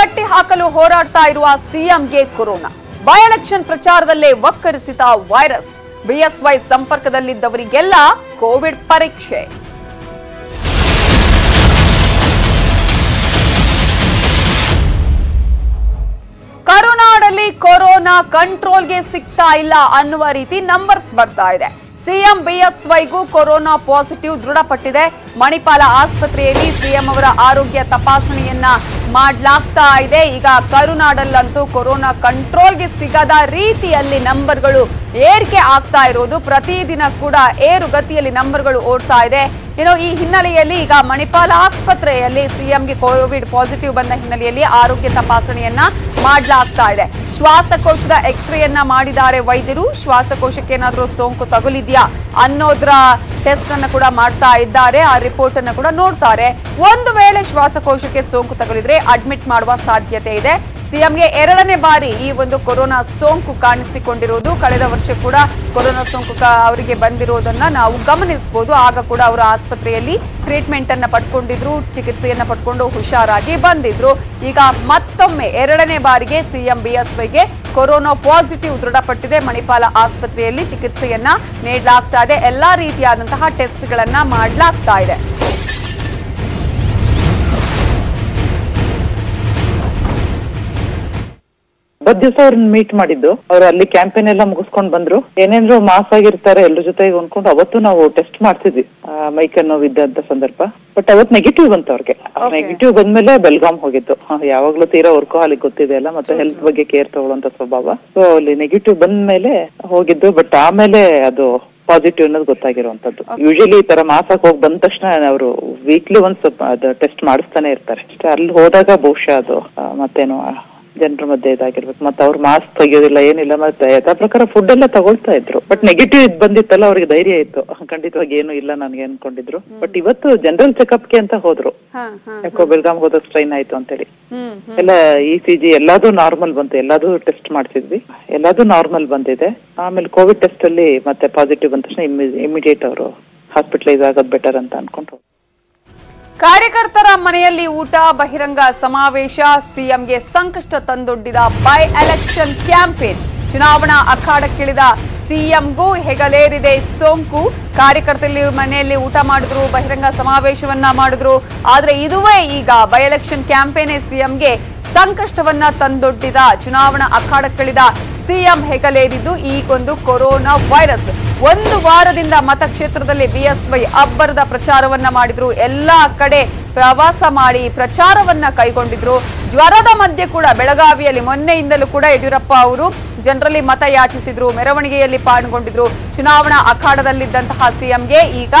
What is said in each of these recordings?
ಕಟ್ಟಿ ಹಾಕಲು ಹೋರಾಡ್ತಾ ಇರುವ ಸಿಎಂಗೆ ಕೊರೋನಾ. ಬೈ ಎಲೆಕ್ಷನ್ ಪ್ರಚಾರದಲ್ಲೇ ವಕ್ಕರಿಸಿದ ವೈರಸ್. ಬಿಎಸ್ವೈ ಸಂಪರ್ಕದಲ್ಲಿದ್ದವರಿಗೆಲ್ಲ ಕೋವಿಡ್ ಪರೀಕ್ಷೆ. ಕರುನಾಡಲ್ಲಿ ಕೊರೋನಾ ಕಂಟ್ರೋಲ್ಗೆ ಸಿಗ್ತಾ ಇಲ್ಲ ಅನ್ನುವ ರೀತಿ ನಂಬರ್ಸ್ ಬರ್ತಾ ಇದೆ. ಸಿಎಂ ಬಿಎಸ್ವೈಗೂ ಕೊರೋನಾ ಪಾಸಿಟಿವ್ ದೃಢಪಟ್ಟಿದೆ. ಮಣಿಪಾಲ ಆಸ್ಪತ್ರೆಯಲ್ಲಿ ಸಿಎಂ ಅವರ ಆರೋಗ್ಯ ತಪಾಸಣೆಯನ್ನ ಮಾಡಲಾಗ್ತಾ ಇದೆ. ಈಗ ಕರುನಾಡಲ್ಲಂತೂ ಕೊರೋನಾ ಕಂಟ್ರೋಲ್ಗೆ ಸಿಗದ ರೀತಿಯಲ್ಲಿ ನಂಬರ್ಗಳು ಏರಿಕೆ ಆಗ್ತಾ ಇರೋದು. ಪ್ರತಿದಿನ ಕೂಡ ಏರುಗತಿಯಲ್ಲಿ ನಂಬರ್ಗಳು ಓಡ್ತಾ ಇದೆ. ಇನ್ನು ಈ ಹಿನ್ನೆಲೆಯಲ್ಲಿ ಈಗ ಮಣಿಪಾಲ ಆಸ್ಪತ್ರೆಯಲ್ಲಿ ಸಿಎಂಗೆ ಕೋವಿಡ್ ಪಾಸಿಟಿವ್ ಬಂದ ಹಿನ್ನೆಲೆಯಲ್ಲಿ ಆರೋಗ್ಯ ತಪಾಸಣೆಯನ್ನ ಮಾಡಲಾಗ್ತಾ ಇದೆ. ಶ್ವಾಸಕೋಶದ ಎಕ್ಸ್ರೇಯನ್ನ ಮಾಡಿದ್ದಾರೆ ವೈದ್ಯರು. ಶ್ವಾಸಕೋಶಕ್ಕೆ ಏನಾದರೂ ಸೋಂಕು ತಗುಲಿದೆಯಾ ಅನ್ನೋದ್ರ ಟೆಸ್ಟ್ ಅನ್ನು ಕೂಡ ಮಾಡ್ತಾ ಇದ್ದಾರೆ. ಆ ರಿಪೋರ್ಟ್ ಅನ್ನು ಕೂಡ ನೋಡ್ತಾರೆ. ಒಂದು ವೇಳೆ ಶ್ವಾಸಕೋಶಕ್ಕೆ ಸೋಂಕು ತಗುಲಿದ್ರೆ ಅಡ್ಮಿಟ್ ಮಾಡುವ ಸಾಧ್ಯತೆ ಇದೆ. ಸಿಎಂಗೆ ಎರಡನೇ ಬಾರಿ ಈ ಒಂದು ಕೊರೋನಾ ಸೋಂಕು ಕಾಣಿಸಿಕೊಂಡಿರುವುದು. ಕಳೆದ ವರ್ಷ ಕೂಡ ಕೊರೋನಾ ಸೋಂಕು ಅವರಿಗೆ ಬಂದಿರೋದನ್ನ ನಾವು ಗಮನಿಸಬಹುದು. ಆಗ ಕೂಡ ಅವರು ಆಸ್ಪತ್ರೆಯಲ್ಲಿ ಟ್ರೀಟ್ಮೆಂಟ್ ಅನ್ನ ಪಡ್ಕೊಂಡಿದ್ರು, ಚಿಕಿತ್ಸೆಯನ್ನ ಪಡ್ಕೊಂಡು ಹುಷಾರಾಗಿ ಬಂದಿದ್ರು. ಈಗ ಮತ್ತೊಮ್ಮೆ ಎರಡನೇ ಬಾರಿಗೆ ಸಿಎಂ ಬಿಎಸ್ವೈಗೆ ಕೊರೋನಾ ಪಾಸಿಟಿವ್ ದೃಢಪಟ್ಟಿದೆ. ಮಣಿಪಾಲ ಆಸ್ಪತ್ರೆಯಲ್ಲಿ ಚಿಕಿತ್ಸೆಯನ್ನ ನೀಡಲಾಗ್ತಾ ಇದೆ. ಎಲ್ಲಾ ರೀತಿಯಾದಂತಹ ಟೆಸ್ಟ್ಗಳನ್ನ ಮಾಡಲಾಗ್ತಾ ಇದೆ. ಇವತ್ ದಿವಸ ಅವ್ರನ್ನ ಮೀಟ್ ಮಾಡಿದ್ದು. ಅವ್ರು ಅಲ್ಲಿ ಕ್ಯಾಂಪೇನ್ ಎಲ್ಲ ಮುಗಿಸ್ಕೊಂಡ್ ಬಂದ್ರು. ಏನೇನ್ರು ಮಾಸ್ ಆಗಿರ್ತಾರೆ ಎಲ್ರ ಜೊತೆಗೆ ಹೊಂದ್ಕೊಂಡು ಅವತ್ತು ನಾವು ಟೆಸ್ಟ್ ಮಾಡ್ತಿದ್ವಿ. ಮೈಕ್ ನೋವಿದ್ದಂತ ಸಂದರ್ಭ. ಬಟ್ ಅವತ್ ನೆಗೆಟಿವ್ ಬಂತು ಅವ್ರಿಗೆ. ನೆಗೆಟಿವ್ ಬಂದ್ಮೇಲೆ ಬೆಲ್ಗಾಂ ಹೋಗಿದ್ದು. ಯಾವಾಗ್ಲೂ ತೀರಾ ವರ್ಕೋಹಾಲಿಕ್ ಗೊತ್ತಿದೆ ಅಲ್ಲ ಮತ್ತೆ ಹೆಲ್ತ್ ಬಗ್ಗೆ ಕೇರ್ ತಗೊಳ್ಳೋಂತ ಸ್ವಭಾವ. ಸೊ ಅಲ್ಲಿ ನೆಗೆಟಿವ್ ಬಂದ್ಮೇಲೆ ಹೋಗಿದ್ದು ಬಟ್ ಆಮೇಲೆ ಅದು ಪಾಸಿಟಿವ್ ಅನ್ನೋದು ಗೊತ್ತಾಗಿರುವಂತದ್ದು. ಯೂಶಲಿ ಈ ತರ ಮಾಸಕ್ ಹೋಗಿ ಬಂದ ತಕ್ಷಣ ಅವರು ವೀಕ್ಲಿ ಒಂದ್ ಸ್ವಲ್ಪ ಟೆಸ್ಟ್ ಮಾಡಿಸ್ತಾನೆ ಇರ್ತಾರೆ. ಅಲ್ಲಿ ಹೋದಾಗ ಬಹುಶಃ ಅದು ಮತ್ತೇನು ಜನರ ಮಧ್ಯೆ ಇದಾಗಿರ್ಬೇಕು. ಮತ್ತೆ ಅವ್ರು ಮಾಸ್ಕ್ ತೆಗಿಯೋದಿಲ್ಲ ಏನಿಲ್ಲ ಮತ್ತೆ ಯಥಾ ಪ್ರಕಾರ ಫುಡ್ ಎಲ್ಲ ತಗೊಳ್ತಾ ಇದ್ರು. ಬಟ್ ನೆಗೆಟಿವ್ ಇದ್ ಬಂದಿತ್ತಲ್ಲ ಅವ್ರಿಗೆ ಧೈರ್ಯ ಇತ್ತು. ಖಂಡಿತವಾಗಿ ಏನು ಇಲ್ಲ ನನಗೆ ಅನ್ಕೊಂಡಿದ್ರು. ಬಟ್ ಇವತ್ತು ಜನರಲ್ ಚೆಕಪ್ಗೆ ಅಂತ ಹೋದ್ರು. ಯಾಕೋ ಬೆಳಗಾಂ ಹೋದಾಗ ಸ್ಟ್ರೈನ್ ಆಯ್ತು ಅಂತೇಳಿ. ಎಲ್ಲ ಇ ಸಿ ಜಿ ಎಲ್ಲಾದು ನಾರ್ಮಲ್ ಬಂತು. ಎಲ್ಲಾದು ಟೆಸ್ಟ್ ಮಾಡ್ತಿದ್ವಿ. ಎಲ್ಲಾದು ನಾರ್ಮಲ್ ಬಂದಿದೆ. ಆಮೇಲೆ ಕೋವಿಡ್ ಟೆಸ್ಟ್ ಅಲ್ಲಿ ಮತ್ತೆ ಪಾಸಿಟಿವ್ ಬಂದ ತಕ್ಷಣ ಇಮಿಡಿಯೇಟ್ ಅವರು ಹಾಸ್ಪಿಟಲೈಸ್ ಆಗೋದು ಬೆಟರ್ ಅಂತ ಅನ್ಕೊಂಡು. ಕಾರ್ಯಕರ್ತರ ಮನೆಯಲ್ಲಿ ಊಟ, ಬಹಿರಂಗ ಸಮಾವೇಶ, ಸಿಎಂಗೆ ಸಂಕಷ್ಟ ತಂದೊಡ್ಡಿದ ಬೈ ಎಲೆಕ್ಷನ್ ಕ್ಯಾಂಪೇನ್. ಚುನಾವಣಾ ಅಖಾಡಕ್ಕಿಳಿದ ಸಿಎಂಗೂ ಹೆಗಲೇರಿದೆ ಸೋಂಕು. ಕಾರ್ಯಕರ್ತರಲ್ಲಿ ಮನೆಯಲ್ಲಿ ಊಟ ಮಾಡಿದ್ರು, ಬಹಿರಂಗ ಸಮಾವೇಶವನ್ನ ಮಾಡಿದ್ರು. ಆದ್ರೆ ಇದುವೇ ಈಗ ಬೈ ಎಲೆಕ್ಷನ್ ಕ್ಯಾಂಪೇನೇ ಸಿಎಂಗೆ ಸಂಕಷ್ಟವನ್ನ ತಂದೊಡ್ಡಿದ. ಚುನಾವಣಾ ಅಖಾಡಕ್ಕಿಳಿದ ಸಿಎಂ ಹೆಗಲೇರಿದ್ದು ಈಗೊಂದು ಕೊರೋನಾ ವೈರಸ್. ಒಂದು ವಾರದಿಂದ ಮತಕ್ಷೇತ್ರದಲ್ಲಿ ಬಿಎಸ್ವೈ ಅಬ್ಬರದ ಪ್ರಚಾರವನ್ನ ಮಾಡಿದ್ರು. ಎಲ್ಲಾ ಕಡೆ ಪ್ರವಾಸ ಮಾಡಿ ಪ್ರಚಾರವನ್ನ ಕೈಗೊಂಡಿದ್ರು. ಜ್ವರದ ಮಧ್ಯೆ ಕೂಡ ಬೆಳಗಾವಿಯಲ್ಲಿ ಮೊನ್ನೆಯಿಂದಲೂ ಕೂಡ ಯಡಿಯೂರಪ್ಪ ಅವರು ಜನರಲ್ಲಿ ಮತ ಯಾಚಿಸಿದ್ರು, ಮೆರವಣಿಗೆಯಲ್ಲಿ ಪಾಲ್ಗೊಂಡಿದ್ರು. ಚುನಾವಣಾ ಅಖಾಡದಲ್ಲಿದ್ದಂತಹ ಸಿಎಂಗೆ ಈಗ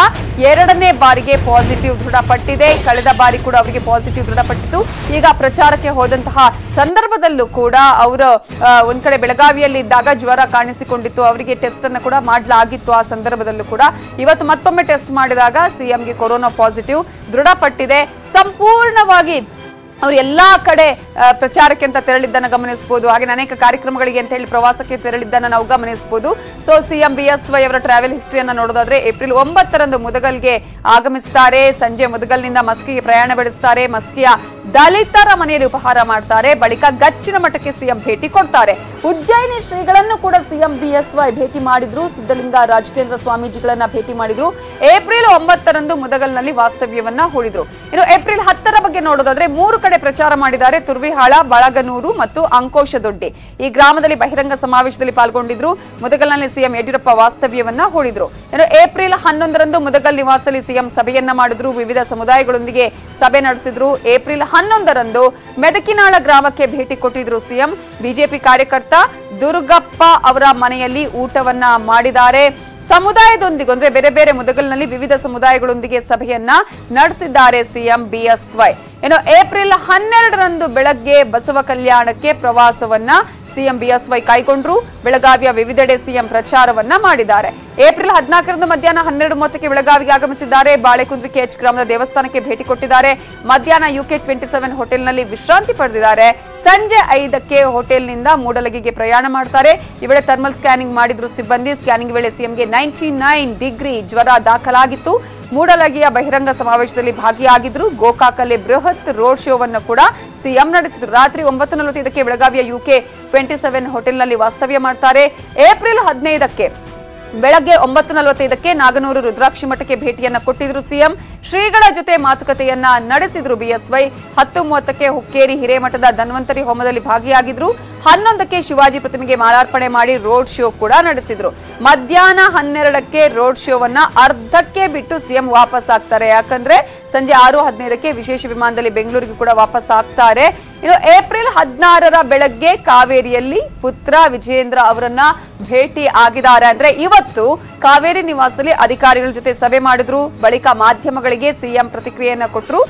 ಎರಡನೇ ಬಾರಿಗೆ ಪಾಸಿಟಿವ್ ದೃಢಪಟ್ಟಿದೆ. ಕಳೆದ ಬಾರಿ ಕೂಡ ಅವರಿಗೆ ಪಾಸಿಟಿವ್ ದೃಢಪಟ್ಟಿತ್ತು. ಈಗ ಪ್ರಚಾರಕ್ಕೆ ಹೋದಂತಹ ಸಂದರ್ಭದಲ್ಲೂ ಕೂಡ ಅವರು ಒಂದ್ ಕಡೆ ಬೆಳಗಾವಿಯಲ್ಲಿ ಇದ್ದಾಗ ಜ್ವರ ಕಾಣಿಸಿಕೊಂಡಿತ್ತು. ಅವರಿಗೆ ಟೆಸ್ಟ್ ಅನ್ನು ಕೂಡ ಮಾಡಲಾಗಿತ್ತು ಆ ಸಂದರ್ಭದಲ್ಲೂ ಕೂಡ. ಇವತ್ತು ಮತ್ತೊಮ್ಮೆ ಟೆಸ್ಟ್ ಮಾಡಿದಾಗ ಸಿಎಂಗೆ ಕೊರೋನಾ ಪಾಸಿಟಿವ್ ದೃಢಪಟ್ಟಿದೆ. ಸಂಪೂರ್ಣವಾಗಿ ಅವರು ಎಲ್ಲಾ ಕಡೆ ಪ್ರಚಾರಕ್ಕೆ ಅಂತ ತೆರಳಿದ್ದನ್ನ ಗಮನಿಸಬಹುದು ಹಾಗೆ ಅನೇಕ ಕಾರ್ಯಕ್ರಮಗಳಿಗೆ ಅಂತ ಹೇಳಿ ಪ್ರವಾಸಕ್ಕೆ ತೆರಳಿದ್ದನ್ನ ನಾವು ಗಮನಿಸಬಹುದು ಸೊ ಸಿಎಂ ವೈ ಅವರ ಟ್ರಾವೆಲ್ ಹಿಸ್ಟ್ರಿಯನ್ನು ನೋಡೋದಾದ್ರೆ ಏಪ್ರಿಲ್ ಒಂಬತ್ತರಂದು ಮುದಗಲ್ಗೆ ಆಗಮಿಸುತ್ತಾರೆ ಸಂಜೆ ಮುದಗಲ್ನಿಂದ ಮಸ್ಕಿಗೆ ಪ್ರಯಾಣ ಬೆಳೆಸ್ತಾರೆ. ಮಸ್ಕಿಯ ದಲಿತರ ಮನೆಯಲ್ಲಿ ಉಪಹಾರ ಮಾಡ್ತಾರೆ. ಬಳಿಕ ಗಚ್ಚಿನ ಮಠಕ್ಕೆ ಸಿಎಂ ಭೇಟಿ ಕೊಡ್ತಾರೆ. ಉಜ್ಜಯಿನಿ ಶ್ರೀಗಳನ್ನು ಕೂಡ ಸಿಎಂ ಬಿಎಸ್ವೈ ಭೇಟಿ ಮಾಡಿದ್ರು. ಸಿದ್ದಲಿಂಗ ರಾಜಕೇಂದ್ರ ಸ್ವಾಮೀಜಿಗಳನ್ನ ಭೇಟಿ ಮಾಡಿದ್ರು. ಏಪ್ರಿಲ್ ಒಂಬತ್ತರಂದು ಮುದಗಲ್ನಲ್ಲಿ ವಾಸ್ತವ್ಯವನ್ನ ಹೂಡಿದ್ರು. ಇನ್ನು ಏಪ್ರಿಲ್ ಹತ್ತರ ಬಗ್ಗೆ ನೋಡೋದಾದ್ರೆ ಮೂರು ಕಡೆ ಪ್ರಚಾರ ಮಾಡಿದ್ದಾರೆ. ತುರ್ವಿಹಾಳ, ಬಳಗನೂರು ಮತ್ತು ಅಂಕೋಶದೊಡ್ಡಿ ಈ ಗ್ರಾಮದಲ್ಲಿ ಬಹಿರಂಗ ಸಮಾವೇಶದಲ್ಲಿ ಪಾಲ್ಗೊಂಡಿದ್ರು. ಮುದಗಲ್ನಲ್ಲಿ ಸಿಎಂ ಯಡಿಯೂರಪ್ಪ ವಾಸ್ತವ್ಯವನ್ನ ಹೂಡಿದ್ರು. ಇನ್ನು ಏಪ್ರಿಲ್ ಹನ್ನೊಂದರಂದು ಮುದಗಲ್ ನಿವಾಸದಲ್ಲಿ ಸಿಎಂ ಸಭೆಯನ್ನ ಮಾಡಿದ್ರು. ವಿವಿಧ ಸಮುದಾಯಗಳೊಂದಿಗೆ ಸಭೆ ನಡೆಸಿದ್ರು. ಏಪ್ರಿಲ್ ಹನ್ನೊಂದರಂದು ಮೆದಕಿನಾಳ ಗ್ರಾಮಕ್ಕೆ ಭೇಟಿ ಕೊಟ್ಟಿದ್ರು ಸಿಎಂ. ಬಿಜೆಪಿ ಕಾರ್ಯಕರ್ತ ದುರ್ಗಪ್ಪ ಅವರ ಮನೆಯಲ್ಲಿ ಊಟವನ್ನ ಮಾಡಿದ್ದಾರೆ. ಸಮುದಾಯದೊಂದಿಗೆ ಅಂದ್ರೆ ಬೇರೆ ಬೇರೆ ಮುದಗಲ್ನಲ್ಲಿ ವಿವಿಧ ಸಮುದಾಯಗಳೊಂದಿಗೆ ಸಭೆಯನ್ನ ನಡೆಸಿದ್ದಾರೆ ಸಿಎಂ ಬಿಎಸ್ವೈ ಇನ್ನು ಏಪ್ರಿಲ್ ಹನ್ನೆರಡರಂದು ಬೆಳಗ್ಗೆ ಬಸವ ಕಲ್ಯಾಣಕ್ಕೆ ಪ್ರವಾಸವನ್ನ ಸಿಎಂ ಬಿಎಸ್ವೈ ಕೈಗೊಂಡ್ರು. ಬೆಳಗಾವಿಯ ವಿವಿಧೆಡೆ ಸಿಎಂ ಪ್ರಚಾರವನ್ನ ಮಾಡಿದ್ದಾರೆ. ಏಪ್ರಿಲ್ ಹದಿನಾಲ್ಕರಂದು ಮಧ್ಯಾಹ್ನ ಹನ್ನೆರಡು ಮೂವತ್ತಕ್ಕೆ ಬೆಳಗಾವಿಗೆ ಆಗಮಿಸಿದ್ದಾರೆ. ಬಾಳೆಕುಂದ್ರಿ ಕೆಎಚ್ ಗ್ರಾಮದ ದೇವಸ್ಥಾನಕ್ಕೆ ಭೇಟಿ ಕೊಟ್ಟಿದ್ದಾರೆ. ಮಧ್ಯಾಹ್ನ ಯುಕೆ ಟ್ವೆಂಟಿ ಸೆವೆನ್ ಹೋಟೆಲ್ನಲ್ಲಿ ವಿಶ್ರಾಂತಿ ಪಡೆದಿದ್ದಾರೆ. ಸಂಜೆ ಐದಕ್ಕೆ ಹೋಟೆಲ್ನಿಂದ ಮೂಡಲಗಿಗೆ ಪ್ರಯಾಣ ಮಾಡ್ತಾರೆ. ಈ ವೇಳೆ ಥರ್ಮಲ್ ಸ್ಕ್ಯಾನಿಂಗ್ ಮಾಡಿದ್ರು ಸಿಬ್ಬಂದಿ. ಸ್ಕ್ಯಾನಿಂಗ್ ವೇಳೆ ಸಿಎಂಗೆ ನೈಂಟಿ ನೈನ್ ಡಿಗ್ರಿ ಜ್ವರ ದಾಖಲಾಗಿತ್ತು. ಮೂಡಲಗಿಯ ಬಹಿರಂಗ ಸಮಾವೇಶದಲ್ಲಿ ಭಾಗಿಯಾಗಿದ್ರು. ಗೋಕಾಕಲ್ಲಿ ಬೃಹತ್ ರೋಡ್ ಶೋವನ್ನು ಕೂಡ ಸಿಎಂ ನಡೆಸಿದ್ರು. ರಾತ್ರಿ ಒಂಬತ್ತು ನಲವತ್ತೈದಕ್ಕೆ ಬೆಳಗಾವಿಯ ಯುಕೆ ಟ್ವೆಂಟಿ ಸೆವೆನ್ ಹೋಟೆಲ್ನಲ್ಲಿ ವಾಸ್ತವ್ಯ ಮಾಡ್ತಾರೆ. ಏಪ್ರಿಲ್ ಹದಿನೈದಕ್ಕೆ ಬೆಳಗ್ಗೆ ಒಂಬತ್ತು ನಲವತ್ತೈದಕ್ಕೆ ನಾಗನೂರು ರುದ್ರಾಕ್ಷಿ ಮಠಕ್ಕೆ ಭೇಟಿಯನ್ನ ಕೊಟ್ಟಿದ್ರು ಸಿಎಂ. ಶ್ರೀಗಳ ಜೊತೆ ಮಾತುಕತೆಯನ್ನ ನಡೆಸಿದ್ರು ಬಿಎಸ್ವೈ. ಹತ್ತು ಮೂವತ್ತಕ್ಕೆ ಹುಕ್ಕೇರಿ ಹಿರೇಮಠದ ಧನ್ವಂತರಿ ಹೋಮದಲ್ಲಿ ಭಾಗಿಯಾಗಿದ್ರು. ಹನ್ನೊಂದಕ್ಕೆ ಶಿವಾಜಿ ಪ್ರತಿಮೆಗೆ ಮಾಲಾರ್ಪಣೆ ಮಾಡಿ ರೋಡ್ ಶೋ ಕೂಡ ನಡೆಸಿದ್ರು. ಮಧ್ಯಾಹ್ನ ಹನ್ನೆರಡಕ್ಕೆ ರೋಡ್ ಶೋವನ್ನ ಅರ್ಧಕ್ಕೆ ಬಿಟ್ಟು ಸಿಎಂ ವಾಪಸ್ ಆಗ್ತಾರೆ. ಯಾಕಂದ್ರೆ ಸಂಜೆ ಆರು ಹದಿನೈದಕ್ಕೆ ವಿಶೇಷ ವಿಮಾನದಲ್ಲಿ ಬೆಂಗಳೂರಿಗೆ ಕೂಡ ವಾಪಸ್ ಆಗ್ತಾರೆ. ಇನ್ನು ಏಪ್ರಿಲ್ ಹದಿನಾರರ ಬೆಳಗ್ಗೆ ಕಾವೇರಿಯಲ್ಲಿ ಪುತ್ರ ವಿಜಯೇಂದ್ರ ಅವರನ್ನ ಭೇಟಿ ಆಗಿದ್ದಾರೆ. ಅಂದ್ರೆ ಇವತ್ತು ಕಾವೇರಿ ನಿವಾಸದಲ್ಲಿ ಅಧಿಕಾರಿಗಳ ಜೊತೆ ಸಭೆ ಮಾಡಿದ್ರು. ಬಳಿಕ ಮಾಧ್ಯಮಗಳಿಗೆ ಸಿಎಂ ಪ್ರತಿಕ್ರಿಯೆಯನ್ನು ಕೊಟ್ಟರು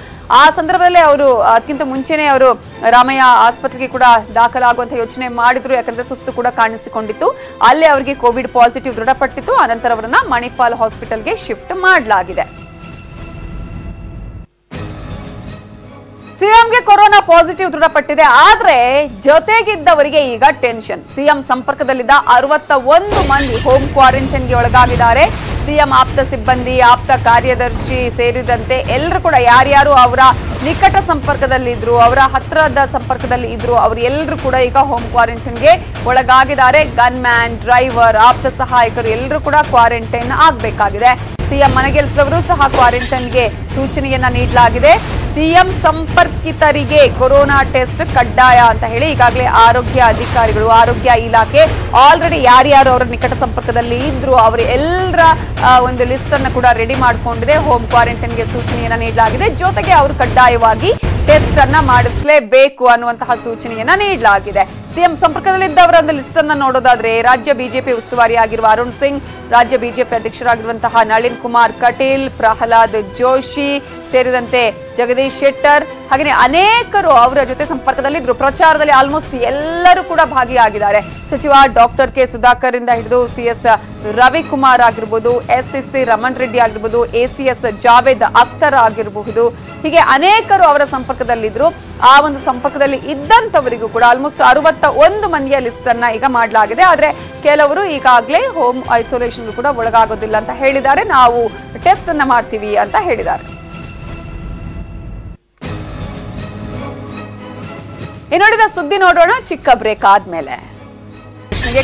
ಆ ಸಂದರ್ಭದಲ್ಲಿ ಅವರು, ಅದಕ್ಕಿಂತ ಮುಂಚೆನೆ ಅವರು ರಾಮಯ್ಯ ಆಸ್ಪತ್ರೆಗೆ ಕೂಡ ದಾಖಲಾಗುವಂತ ಯೋಚನೆ ಮಾಡಿದ್ರು, ಯಾಕಂದ್ರೆ ಸುಸ್ತು ಕೂಡ ಕಾಣಿಸಿಕೊಂಡಿತ್ತು. ಅಲ್ಲೇ ಅವರಿಗೆ ಕೋವಿಡ್ ಪಾಸಿಟಿವ್ ದೃಢಪಟ್ಟಿತ್ತು. ಅನಂತರ ಅವರನ್ನ ಮಣಿಪಾಲ್ ಹಾಸ್ಪಿಟಲ್ಗೆ ಶಿಫ್ಟ್ ಮಾಡಲಾಗಿದೆ. ಸಿಎಂಗೆ ಕೊರೋನಾ ಪಾಸಿಟಿವ್ ದೃಢಪಟ್ಟಿದೆ. ಆದ್ರೆ ಜೊತೆಗಿದ್ದವರಿಗೆ ಈಗ ಟೆನ್ಷನ್. ಸಿಎಂ ಸಂಪರ್ಕದಲ್ಲಿದ್ದ ಅರವತ್ತ ಒಂದು ಮಂದಿ ಹೋಮ್ ಕ್ವಾರಂಟೈನ್ಗೆ ಒಳಗಾಗಿದ್ದಾರೆ. ಸಿಎಂ ಆಪ್ತ ಸಿಬ್ಬಂದಿ, ಆಪ್ತ ಕಾರ್ಯದರ್ಶಿ ಸೇರಿದಂತೆ ಎಲ್ಲರೂ ಕೂಡ ಯಾರ್ಯಾರು ಅವರ ನಿಕಟ ಸಂಪರ್ಕದಲ್ಲಿ ಇದ್ರು, ಅವರ ಹತ್ತಿರದ ಸಂಪರ್ಕದಲ್ಲಿ ಇದ್ರು, ಅವರು ಎಲ್ಲರೂ ಕೂಡ ಈಗ ಹೋಮ್ ಕ್ವಾರಂಟೈನ್ಗೆ ಒಳಗಾಗಿದ್ದಾರೆ. ಗನ್ಮ್ಯಾನ್ ಡ್ರೈವರ್ ಆಪ್ತ ಸಹಾಯಕರು ಎಲ್ಲರೂ ಕೂಡ ಕ್ವಾರಂಟೈನ್ ಆಗಬೇಕಾಗಿದೆ. ಸಿಎಂ ಮನೆಗೆಲ್ಸದವರು ಸಹ ಕ್ವಾರಂಟೈನ್ಗೆ ಸೂಚನೆಯನ್ನ ನೀಡಲಾಗಿದೆ. ಸಿಎಂ ಸಂಪರ್ಕಿತರಿಗೆ ಕೊರೋನಾ ಟೆಸ್ಟ್ ಕಡ್ಡಾಯ ಅಂತ ಹೇಳಿ ಈಗಾಗಲೇ ಆರೋಗ್ಯ ಅಧಿಕಾರಿಗಳು, ಆರೋಗ್ಯ ಇಲಾಖೆ ಆಲ್ರೆಡಿ ಯಾರ್ಯಾರು ಅವರ ನಿಕಟ ಸಂಪರ್ಕದಲ್ಲಿ ಇದ್ರು ಅವರು ಎಲ್ಲರ ಒಂದು ಲಿಸ್ಟ್ ಅನ್ನು ಕೂಡ ರೆಡಿ ಮಾಡಿಕೊಂಡಿದೆ. ಹೋಮ್ ಕ್ವಾರಂಟೈನ್ಗೆ ಸೂಚನೆಯನ್ನ ನೀಡಲಾಗಿದೆ. ಜೊತೆಗೆ ಅವರು ಕಡ್ಡಾಯವಾಗಿ ಟೆಸ್ಟ್ ಅನ್ನ ಮಾಡಿಸಲೇಬೇಕು ಅನ್ನುವಂತಹ ಸೂಚನೆಯನ್ನ ನೀಡಲಾಗಿದೆ. ಸಿಎಂ ಸಂಪರ್ಕದಲ್ಲಿದ್ದವರ ಒಂದು ಲಿಸ್ಟ್ ಅನ್ನ ನೋಡೋದಾದ್ರೆ ರಾಜ್ಯ ಬಿಜೆಪಿ ಉಸ್ತುವಾರಿ ಆಗಿರುವ ಅರುಣ್ ಸಿಂಗ್, ರಾಜ್ಯ ಬಿಜೆಪಿ ಅಧ್ಯಕ್ಷರಾಗಿರುವಂತಹ ನಳಿನ್ ಕುಮಾರ್ ಕಟೀಲ್, ಪ್ರಹ್ಲಾದ್ ಜೋಶಿ ಸೇರಿದಂತೆ ಜಗದೀಶ್ ಶೆಟ್ಟರ್, ಹಾಗೆಯೇ ಅನೇಕರು ಅವರ ಜೊತೆ ಸಂಪರ್ಕದಲ್ಲಿದ್ದರು ಪ್ರಚಾರದಲ್ಲಿ ಆಲ್ಮೋಸ್ಟ್ ಎಲ್ಲರೂ ಕೂಡ ಭಾಗಿಯಾಗಿದ್ದಾರೆ. ಸಚಿವ ಡಾಕ್ಟರ್ ಕೆ ಸುಧಾಕರ್ ಇಂದ ಹಿಡಿದು ಸಿಎಸ್ ರವಿಕುಮಾರ್ ಆಗಿರ್ಬೋದು, S S C Raman Reddy ಆಗಿರ್ಬೋದು ಎಸಿಎಸ್ ಜಾವೇದ್ ಅಖ್ತರ್ ಆಗಿರಬಹುದು. ಹೀಗೆ ಅನೇಕರು ಅವರ ಸಂಪರ್ಕದಲ್ಲಿದ್ರು. ಆ ಒಂದು ಸಂಪರ್ಕದಲ್ಲಿ ಇದ್ದಂತವರಿಗೂ ಕೂಡ ಆಲ್ಮೋಸ್ಟ್ ಅರವತ್ತ ಒಂದು ಮಂದಿಯ ಲಿಸ್ಟ್ ಅನ್ನ ಈಗ ಮಾಡಲಾಗಿದೆ. ಆದ್ರೆ ಕೆಲವರು ಈಗಾಗಲೇ ಹೋಮ್ ಐಸೋಲೇಷನ್ ಕೂಡ ಒಳಗಾಗೋದಿಲ್ಲ ಅಂತ ಹೇಳಿದ್ದಾರೆ. ನಾವು ಟೆಸ್ಟ್ ಅನ್ನ ಮಾಡ್ತೀವಿ ಅಂತ ಹೇಳಿದ್ದಾರೆ. ನೋಡಿದ ಸುದ್ದಿ ನೋಡೋಣ. ಚಿಕ್ಕ ಬ್ರೇಕ್ ಆದ್ಮೇಲೆ.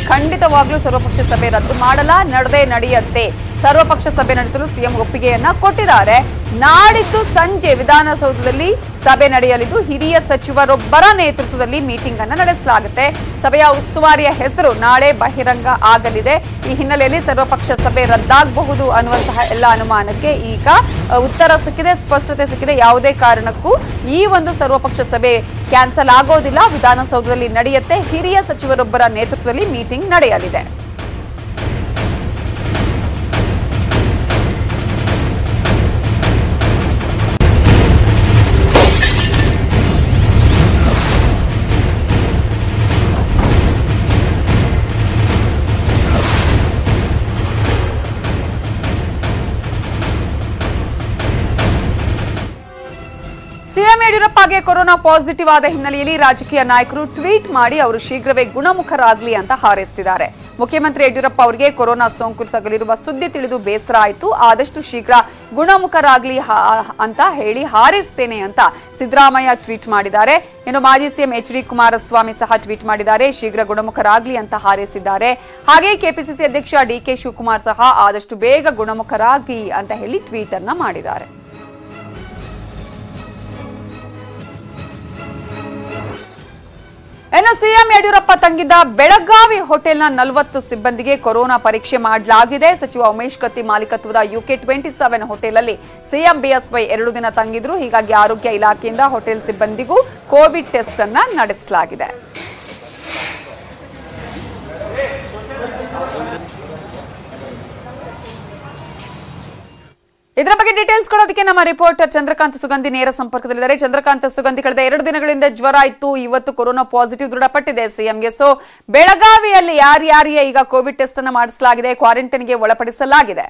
ಖಂಡಿತವಾಗ್ಲೂ ಸರ್ವಪಕ್ಷ ಸಭೆ ರದ್ದು ಮಾಡಲ್ಲ. ನಡೆದೇ ನಡೆಯುತ್ತೆ. ಸರ್ವಪಕ್ಷ ಸಭೆ ನಡೆಸಲು ಸಿಎಂ ಒಪ್ಪಿಗೆಯನ್ನ ಕೊಟ್ಟಿದ್ದಾರೆ. ನಾಡಿದ್ದು ಸಂಜೆ ವಿಧಾನಸೌಧದಲ್ಲಿ ಸಭೆ ನಡೆಯಲಿದ್ದು, ಹಿರಿಯ ಸಚಿವರೊಬ್ಬರ ನೇತೃತ್ವದಲ್ಲಿ ಮೀಟಿಂಗ್ ಅನ್ನು ನಡೆಸಲಾಗುತ್ತೆ. ಸಭೆಯ ಉಸ್ತುವಾರಿಯ ಹೆಸರು ನಾಳೆ ಬಹಿರಂಗ ಆಗಲಿದೆ. ಈ ಹಿನ್ನೆಲೆಯಲ್ಲಿ ಸರ್ವಪಕ್ಷ ಸಭೆ ರದ್ದಾಗಬಹುದು ಅನ್ನುವಂತಹ ಎಲ್ಲ ಅನುಮಾನಕ್ಕೆ ಈಗ ಉತ್ತರ ಸಿಕ್ಕಿದೆ, ಸ್ಪಷ್ಟತೆ ಸಿಕ್ಕಿದೆ. ಯಾವುದೇ ಕಾರಣಕ್ಕೂ ಈ ಒಂದು ಸರ್ವಪಕ್ಷ ಸಭೆ ಕ್ಯಾನ್ಸಲ್ ಆಗೋದಿಲ್ಲ. ವಿಧಾನಸೌಧದಲ್ಲಿ ನಡೆಯುತ್ತೆ. ಹಿರಿಯ ಸಚಿವರೊಬ್ಬರ ನೇತೃತ್ವದಲ್ಲಿ ಮೀಟಿಂಗ್ ನಡೆಯಲಿದೆ. ಯಡಿಯೂರಪ್ಪಗೆ ಕೊರೋನಾ ಪಾಸಿಟಿವ್ ಆದ ಹಿನ್ನೆಲೆಯಲ್ಲಿ ರಾಜಕೀಯ ನಾಯಕರು ಟ್ವೀಟ್ ಮಾಡಿ ಅವರು ಶೀಘ್ರವೇ ಗುಣಮುಖರಾಗಲಿ ಅಂತ ಹಾರೈಸಿದ್ದಾರೆ ಮುಖ್ಯಮಂತ್ರಿ ಯಡಿಯೂರಪ್ಪ ಅವರಿಗೆ ಕೊರೋನಾ ಸೋಂಕು ತಗಲಿರುವ ಸುದ್ದಿ ತಿಳಿದು ಬೇಸರ ಆಯಿತು. ಆದಷ್ಟು ಶೀಘ್ರ ಗುಣಮುಖರಾಗಲಿ ಅಂತ ಹೇಳಿ ಹಾರೈಸ್ತೇನೆ ಅಂತ ಸಿದ್ದರಾಮಯ್ಯ ಟ್ವೀಟ್ ಮಾಡಿದ್ದಾರೆ. ಇನ್ನು ಮಾಜಿ ಸಿಎಂ ಎಚ್ ಡಿ ಕುಮಾರಸ್ವಾಮಿ ಸಹ ಟ್ವೀಟ್ ಮಾಡಿದ್ದಾರೆ. ಶೀಘ್ರ ಗುಣಮುಖರಾಗಲಿ ಅಂತ ಹಾರೈಸಿದ್ದಾರೆ. ಹಾಗೆ ಕೆಪಿಸಿಸಿ ಅಧ್ಯಕ್ಷ ಡಿಕೆ ಶಿವಕುಮಾರ್ ಸಹ ಆದಷ್ಟು ಬೇಗ ಗುಣಮುಖರಾಗಿ ಅಂತ ಹೇಳಿ ಟ್ವೀಟ್ ಅನ್ನ ಮಾಡಿದ್ದಾರೆ. ಇನ್ನು ಸಿಎಂ ಯಡಿಯೂರಪ್ಪ ತಂಗಿದ್ದ ಬೆಳಗಾವಿ ಹೋಟೆಲ್ನ ನಲವತ್ತು ಸಿಬ್ಬಂದಿಗೆ ಕೊರೋನಾ ಪರೀಕ್ಷೆ ಮಾಡಲಾಗಿದೆ. ಸಚಿವ ಉಮೇಶ್ ಕತ್ತಿ ಮಾಲೀಕತ್ವದ ಯುಕೆ ಟ್ವೆಂಟಿ ಸೆವೆನ್ ಹೋಟೆಲ್ನಲ್ಲಿ ಸಿಎಂ ಬಿಎಸ್ವೈ ಎರಡು ದಿನ ತಂಗಿದ್ರು. ಹೀಗಾಗಿ ಆರೋಗ್ಯ ಇಲಾಖೆಯಿಂದ ಹೋಟೆಲ್ ಸಿಬ್ಬಂದಿಗೂ ಕೋವಿಡ್ ಟೆಸ್ಟ್ ಅನ್ನ ನಡೆಸಲಾಗಿದೆ. ಇದರ ಬಗ್ಗೆ ಡೀಟೇಲ್ಸ್ ಕೊಡೋದಕ್ಕೆ ನಮ್ಮ ರಿಪೋರ್ಟರ್ ಚಂದ್ರಕಾಂತ್ ಸುಗಂಧಿ ನೇರ ಸಂಪರ್ಕದಲ್ಲಿದ್ದಾರೆ. ಚಂದ್ರಕಾಂತ್ ಸುಗಂಧಿ, ಕಳೆದ ಎರಡು ದಿನಗಳಿಂದ ಜ್ವರ ಇತ್ತು. ಇವತ್ತು ಕೊರೋನಾ ಪಾಸಿಟಿವ್ ದೃಢಪಟ್ಟಿದೆ ಸಿಎಂಗೆ. ಸೊ ಬೆಳಗಾವಿಯಲ್ಲಿ ಯಾರ್ಯಾರಿಗೆ ಈಗ ಕೋವಿಡ್ ಟೆಸ್ಟ್ ಅನ್ನು ಮಾಡಿಸಲಾಗಿದೆ ಕ್ವಾರಂಟೈನ್ಗೆ ಒಳಪಡಿಸಲಾಗಿದೆ?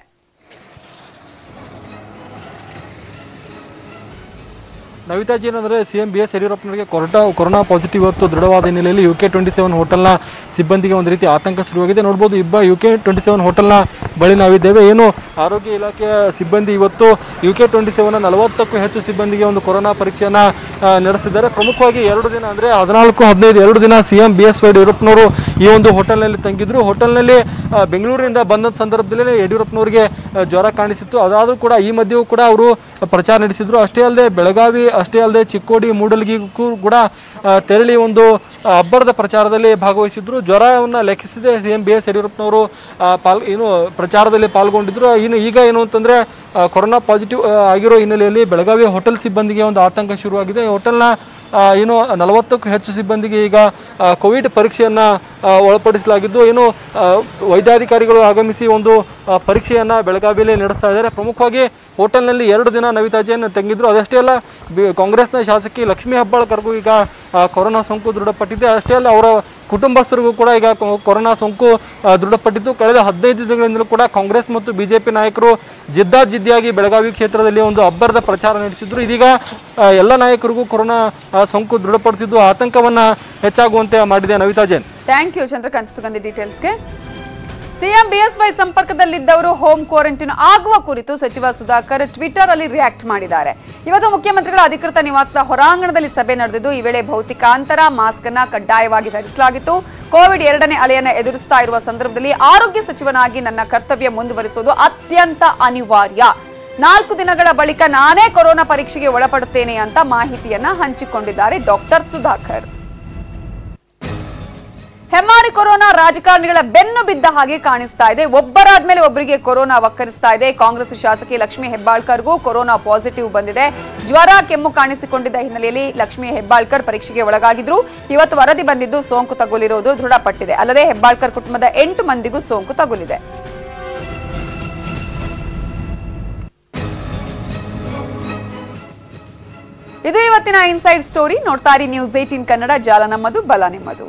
ನವಿತಾಜಿ ಏನಂದ್ರೆ ಸಿಎಂ ಬಿ ಎಸ್ ಯಡಿಯೂರಪ್ಪನವರಿಗೆ ಕೊರೋನಾ ಕೊರೋನಾ ಪಾಸಿಟಿವ್ ಇವತ್ತು ದೃಢವಾದ ಹಿನ್ನೆಲೆಯಲ್ಲಿ ಯು ಕೆ ಟ್ವೆಂಟಿ ಸೆವೆನ್ ಹೋಟೆಲ್ನ ಸಿಬ್ಬಂದಿಗೆ ಒಂದು ರೀತಿ ಆತಂಕ ಶುರುವಾಗಿದೆ. ನೋಡ್ಬೋದು ಇಬ್ಬ ಯು ಕೆ ಟ್ವೆಂಟಿ ಸೆವೆನ್ ಹೋಟೆಲ್ನ ಬಳಿ ನಾವಿದ್ದೇವೆ. ಏನು ಆರೋಗ್ಯ ಇಲಾಖೆಯ ಸಿಬ್ಬಂದಿ ಇವತ್ತು ಯು ಕೆ ಟ್ವೆಂಟಿ ಸೆವೆನ್ ನಲವತ್ತಕ್ಕೂ ಹೆಚ್ಚು ಸಿಬ್ಬಂದಿಗೆ ಒಂದು ಕೊರೋನಾ ಪರೀಕ್ಷೆಯನ್ನು ನಡೆಸಿದ್ದಾರೆ. ಪ್ರಮುಖವಾಗಿ ಎರಡು ದಿನ ಅಂದ್ರೆ ಹದಿನಾಲ್ಕು, ಹದಿನೈದು, ಎರಡು ದಿನ ಸಿಎಂ ಬಿ ಎಸ್ ಯಡಿಯೂರಪ್ಪನವರು ಈ ಒಂದು ಹೋಟೆಲ್ನಲ್ಲಿ ತಂಗಿದ್ರು. ಹೋಟೆಲ್ನಲ್ಲಿ ಬೆಂಗಳೂರಿನಿಂದ ಬಂದ ಸಂದರ್ಭದಲ್ಲಿ ಯಡಿಯೂರಪ್ಪನವರಿಗೆ ಜ್ವರ ಕಾಣಿಸಿತ್ತು. ಅದಾದರೂ ಕೂಡ ಈ ಮಧ್ಯೆಯೂ ಕೂಡ ಅವರು ಪ್ರಚಾರ ನಡೆಸಿದ್ರು. ಅಷ್ಟೇ ಅಲ್ಲದೆ ಬೆಳಗಾವಿ ಅಷ್ಟೇ ಅಲ್ಲದೆ ಚಿಕ್ಕೋಡಿ ಮೂಡಲ್ಗಿಗೂ ಕೂಡ ತೆರಳಿ ಒಂದು ಅಬ್ಬರದ ಪ್ರಚಾರದಲ್ಲಿ ಭಾಗವಹಿಸಿದ್ರು. ಜ್ವರವನ್ನು ಲೆಕ್ಕಿಸದೆ ಸಿ ಎಂ ಬಿ ಎಸ್ ಯಡಿಯೂರಪ್ಪನವರು ಪಾಲ್, ಏನು ಪ್ರಚಾರದಲ್ಲಿ ಪಾಲ್ಗೊಂಡಿದ್ರು. ಇನ್ನು ಈಗ ಏನು ಅಂತಂದರೆ ಕೊರೋನಾ ಪಾಸಿಟಿವ್ ಆಗಿರೋ ಹಿನ್ನೆಲೆಯಲ್ಲಿ ಬೆಳಗಾವಿ ಹೋಟೆಲ್ ಸಿಬ್ಬಂದಿಗೆ ಒಂದು ಆತಂಕ ಶುರುವಾಗಿದೆ. ಹೋಟೆಲ್ನ ಏನು, ನಲವತ್ತಕ್ಕೂ ಹೆಚ್ಚು ಸಿಬ್ಬಂದಿಗೆ ಈಗ ಕೋವಿಡ್ ಪರೀಕ್ಷೆಯನ್ನು ಒಳಪಡಿಸಲಾಗಿದ್ದು, ಏನು ವೈದ್ಯಾಧಿಕಾರಿಗಳು ಆಗಮಿಸಿ ಒಂದು ಪರೀಕ್ಷೆಯನ್ನು ಬೆಳಗಾವಿಯಲ್ಲಿ ನಡೆಸ್ತಾ ಇದ್ದಾರೆ. ಪ್ರಮುಖವಾಗಿ ಹೋಟೆಲ್ನಲ್ಲಿ ಎರಡು ದಿನ ನವಿತಾಜೆಯನ್ನು ತಂಗಿದ್ರು. ಅದಷ್ಟೇ ಅಲ್ಲ ಕಾಂಗ್ರೆಸ್ನ ಶಾಸಕಿ ಲಕ್ಷ್ಮೀ ಹೆಬ್ಬಾಳ್ಕರ್ಗೂ ಈಗ ಕೊರೋನಾ ಸೋಂಕು ದೃಢಪಟ್ಟಿದೆ. ಅಷ್ಟೇ ಅಲ್ಲ, ಅವರ ಕುಟುಂಬಸ್ಥರಿಗೂ ಕೂಡ ಈಗ ಕೊರೋನಾ ಸೋಂಕು ದೃಢಪಟ್ಟಿದ್ದು. ಕಳೆದ ಹದಿನೈದು ದಿನಗಳಿಂದಲೂ ಕೂಡ ಕಾಂಗ್ರೆಸ್ ಮತ್ತು ಬಿಜೆಪಿ ನಾಯಕರು ಜಿದ್ದಾಜಿದ್ದಿಯಾಗಿ ಬೆಳಗಾವಿ ಕ್ಷೇತ್ರದಲ್ಲಿ ಒಂದು ಅಬ್ಬರದ ಪ್ರಚಾರ ನಡೆಸಿದ್ರು. ಇದೀಗ ಎಲ್ಲ ನಾಯಕರಿಗೂ ಕೊರೋನಾ ಸೋಂಕು ದೃಢಪಡ್ತಿದ್ದು. ಆತಂಕವನ್ನ ಹೆಚ್ಚಾಗುವಂತೆ ಮಾಡಿದೆ ನವಿತಾ ಜೈನ್. ಥ್ಯಾಂಕ್ ಯು ಚಂದ್ರಕಾಂತ್ ಸುಗಂಧಿ ಡೀಟೇಲ್ಸ್ಗೆ ಸಿಎಂ ಬಿಎಸ್ವೈ ಸಂಪರ್ಕದಲ್ಲಿದ್ದವರು ಹೋಮ್ ಕ್ವಾರಂಟೈನ್ ಆಗುವ ಕುರಿತು ಸಚಿವ ಸುಧಾಕರ್ ಟ್ವಿಟರ್ ಅಲ್ಲಿ ರಿಯಾಕ್ಟ್ ಮಾಡಿದ್ದಾರೆ. ಇವತ್ತು ಮುಖ್ಯಮಂತ್ರಿಗಳ ಅಧಿಕೃತ ನಿವಾಸದ ಹೊರಾಂಗಣದಲ್ಲಿ ಸಭೆ ನಡೆದಿದ್ದು, ಈ ವೇಳೆ ಭೌತಿಕ ಅಂತರ ಮಾಸ್ಕ್ ಅನ್ನ ಕಡ್ಡಾಯವಾಗಿ ಧರಿಸಲಾಗಿತ್ತು. ಕೋವಿಡ್ ಎರಡನೇ ಅಲೆಯನ್ನು ಎದುರಿಸ್ತಾ ಇರುವ ಸಂದರ್ಭದಲ್ಲಿ ಆರೋಗ್ಯ ಸಚಿವನಾಗಿ ನನ್ನ ಕರ್ತವ್ಯ ಮುಂದುವರಿಸುವುದು ಅತ್ಯಂತ ಅನಿವಾರ್ಯ. ನಾಲ್ಕು ದಿನಗಳ ಬಳಿಕ ನಾನೇ ಕೊರೋನಾ ಪರೀಕ್ಷೆಗೆ ಒಳಪಡುತ್ತೇನೆ ಅಂತ ಮಾಹಿತಿಯನ್ನ ಹಂಚಿಕೊಂಡಿದ್ದಾರೆ ಡಾಕ್ಟರ್ ಸುಧಾಕರ್. ಹೆಮ್ಮಾರಿ ಕೊರೋನಾ ರಾಜಕಾರಣಿಗಳ ಬೆನ್ನು ಬಿದ್ದ ಹಾಗೆ ಕಾಣಿಸ್ತಾ ಇದೆ. ಒಬ್ಬರಾದ್ಮೇಲೆ ಒಬ್ಬರಿಗೆ ಕೊರೋನಾ ವಕ್ಕರಿಸ್ತಾ ಇದೆ. ಕಾಂಗ್ರೆಸ್ ಶಾಸಕಿ ಲಕ್ಷ್ಮಿ ಹೆಬ್ಬಾಳ್ಕರ್ಗೂ ಕೊರೋನಾ ಪಾಸಿಟಿವ್ ಬಂದಿದೆ. ಜ್ವರ, ಕೆಮ್ಮು ಕಾಣಿಸಿಕೊಂಡಿದ್ದ ಹಿನ್ನೆಲೆಯಲ್ಲಿ ಲಕ್ಷ್ಮಿ ಹೆಬ್ಬಾಳ್ಕರ್ ಪರೀಕ್ಷೆಗೆ ಒಳಗಾಗಿದ್ರು. ಇವತ್ತು ವರದಿ ಬಂದಿದ್ದು ಸೋಂಕು ತಗುಲಿರುವುದು ದೃಢಪಟ್ಟಿದೆ. ಅಲ್ಲದೆ ಹೆಬ್ಬಾಳ್ಕರ್ ಕುಟುಂಬದ ಎಂಟು ಮಂದಿಗೂ ಸೋಂಕು ತಗುಲಿದೆ. ಇದು ಇವತ್ತಿನ ಇನ್ಸೈಡ್ ಸ್ಟೋರಿ. ನೋಡ್ತಾ ಇರಿ ನ್ಯೂಸ್ ಏಟೀನ್ ಕನ್ನಡ. ಜಾಲ ನಮ್ಮದು, ಬಲ ನಿಮ್ಮದು.